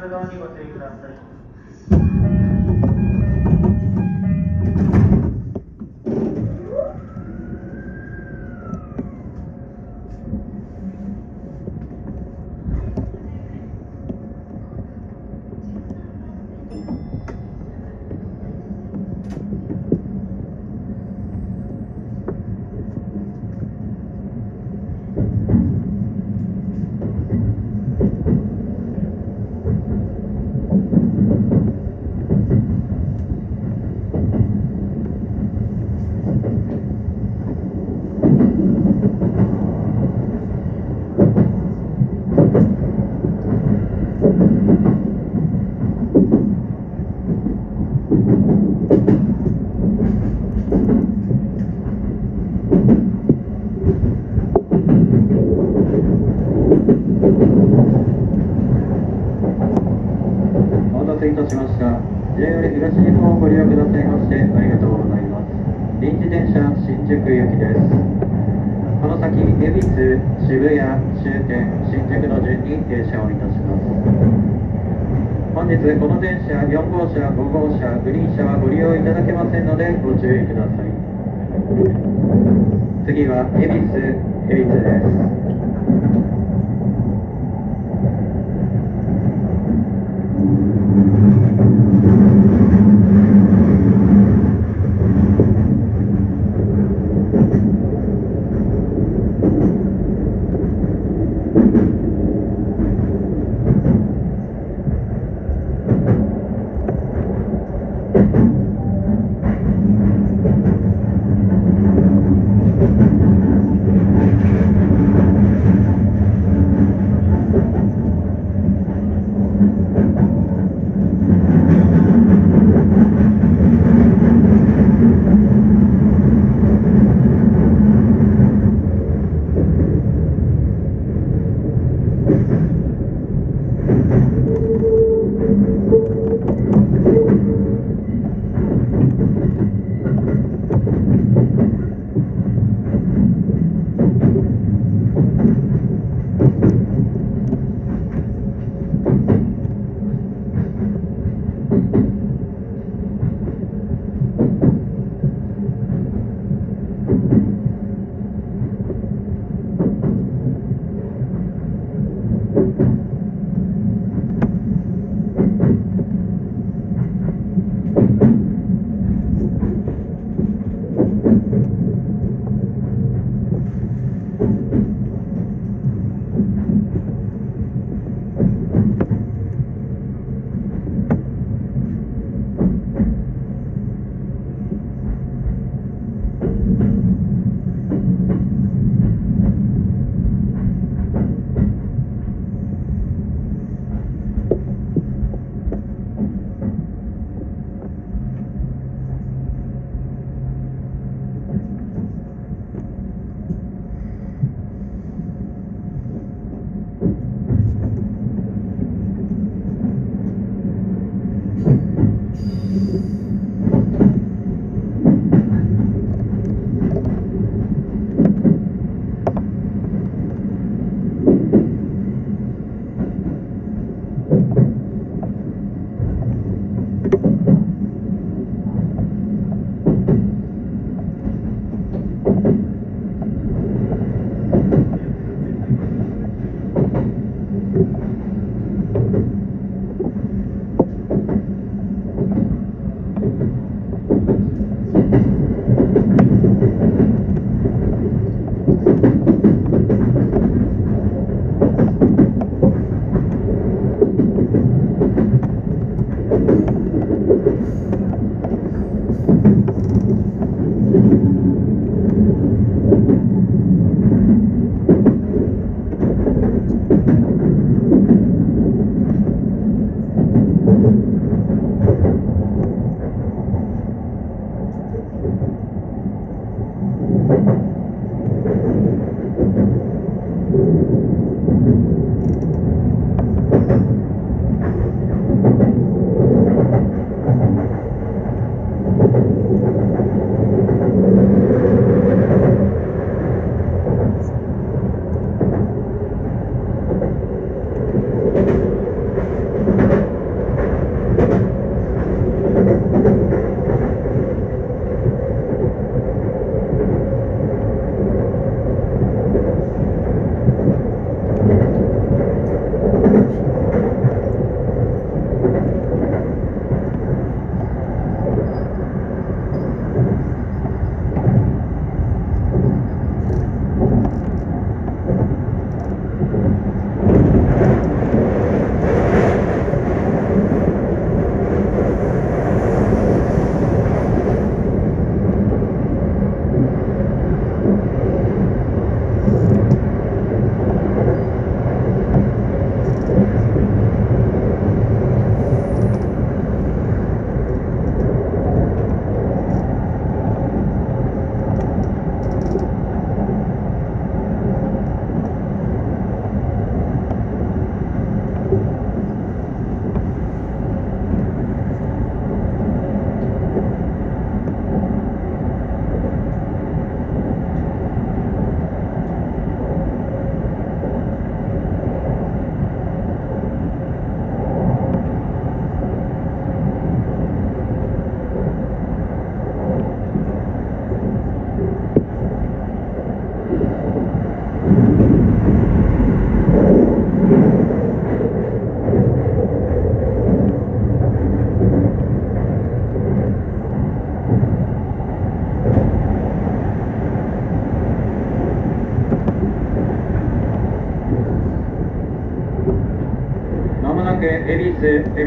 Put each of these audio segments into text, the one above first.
で閉まるドアにご注意ください。本日この電車4号車5号車グリーン車はご利用いただけませんのでご注意ください。次は恵比寿恵比寿です。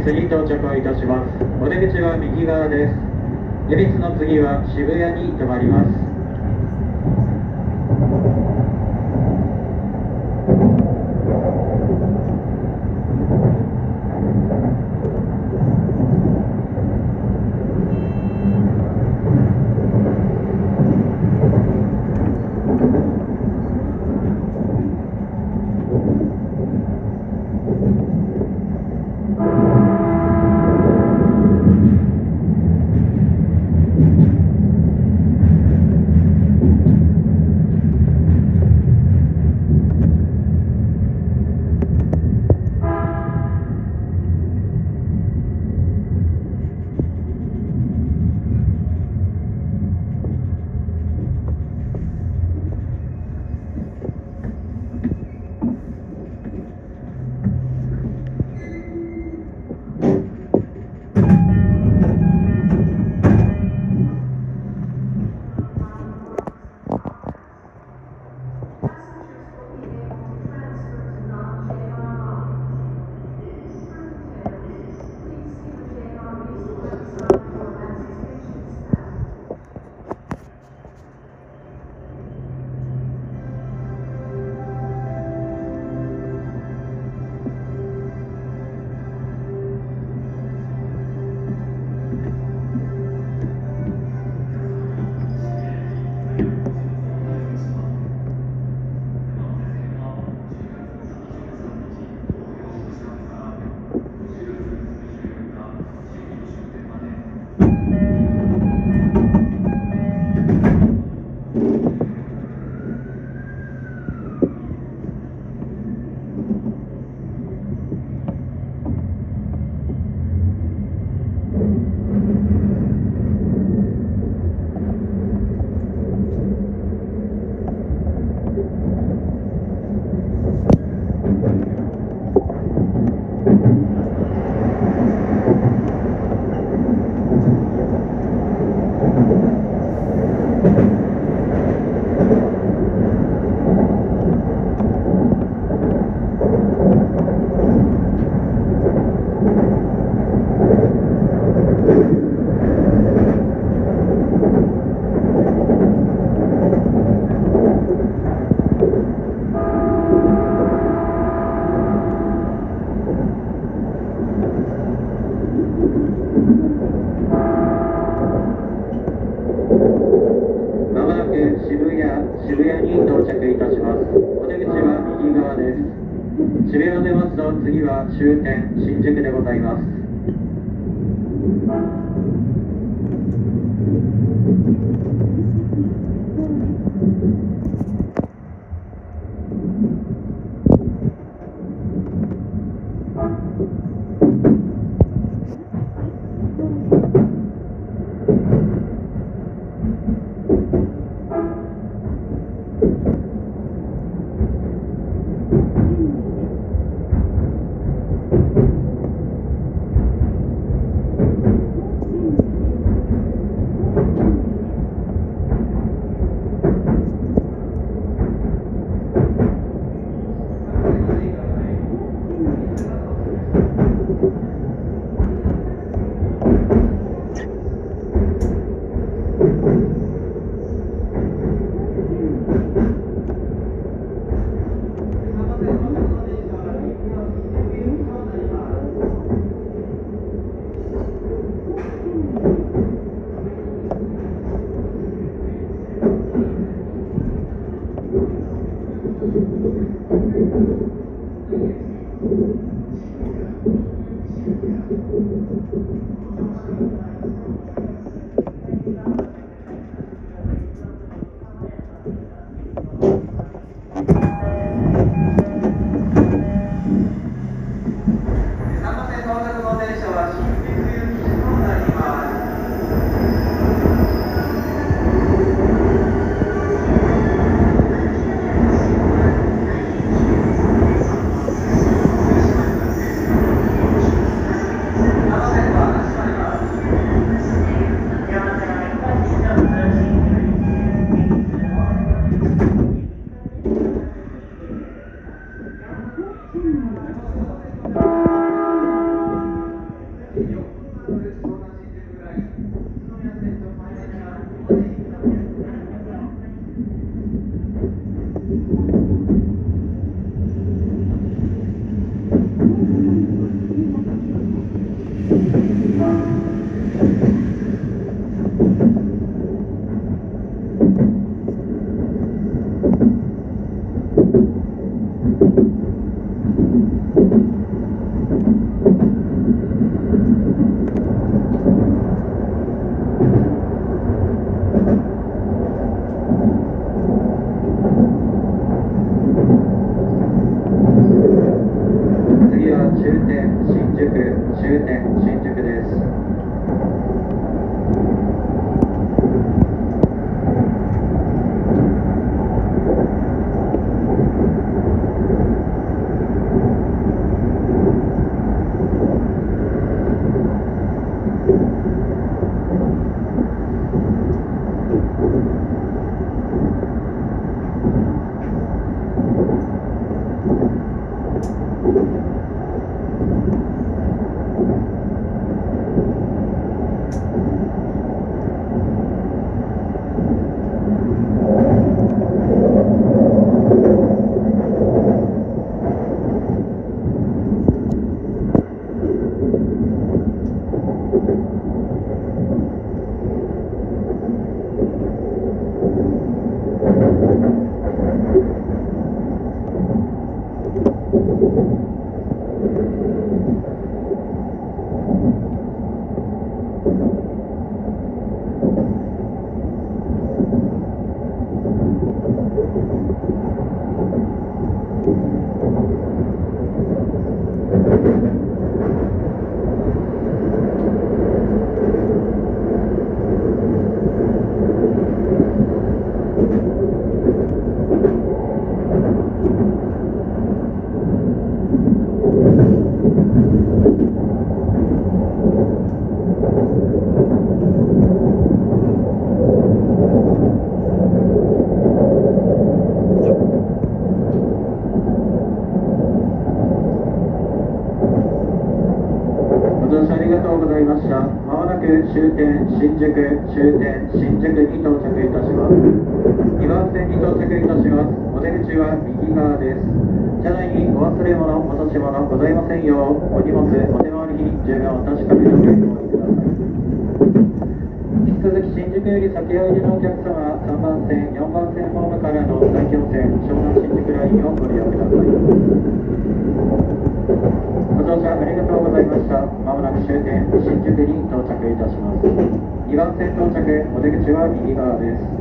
恵比寿に到着をいたします。お出口は右側です。恵比寿の次は渋谷に停まります。まもなく渋谷、渋谷に到着いたします。お出口は右側です。渋谷を出ますと次は終点、新宿でございます。りがとうございました。まもなく終点新宿、終点新宿に到着いたします。2番線に到着いたします。お出口は右側です。車内にお忘れ物、落とし物ございませんよう、お荷物、お手回りに十分お確かめの上ご降りください。引き続き新宿より先おいでのお客様、3番線、4番線ホームからの埼京線、湘南新宿ラインをご利用ください。線新宿に到着いたします。2番線到着お出口は右側です。